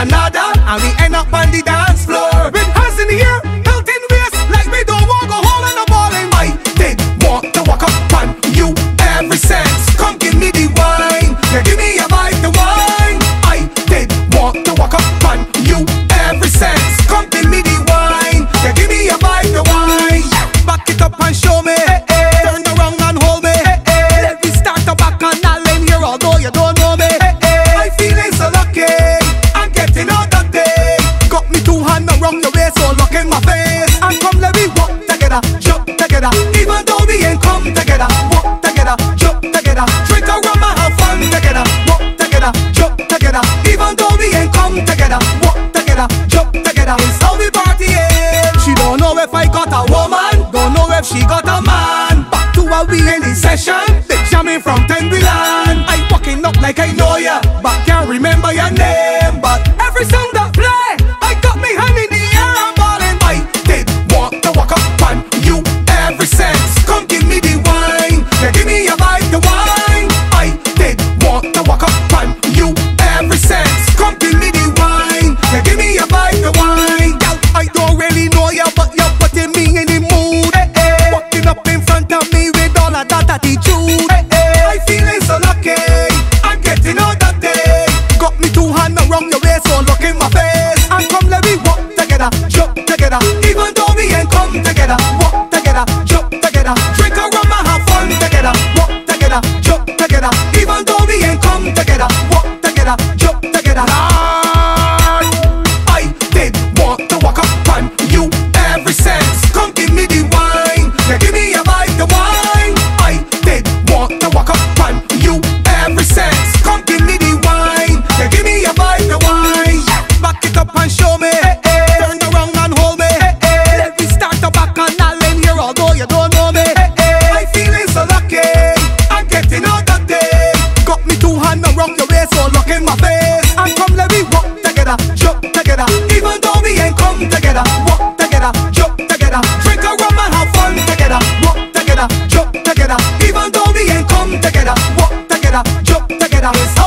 another, and we end up on the dance come together, walk together, jump together. Drink a rum and have fun together, walk together, jump together. Even though we ain't come together, walk together, jump together. It's how we party. She don't know if I got a woman, don't know if she got a man. Back to what we session, they jamming from 10 to land. I walking up like I know ya, but can't remember your name. attitude. Hey, hey. I feeling so lucky. I'm getting all that day. Got me two hands around your waist, so look in my face. And come let me walk together, jump together. Even though we ain't come together, walk together, jump together. Drink a rum and have fun together. Walk together, jump together.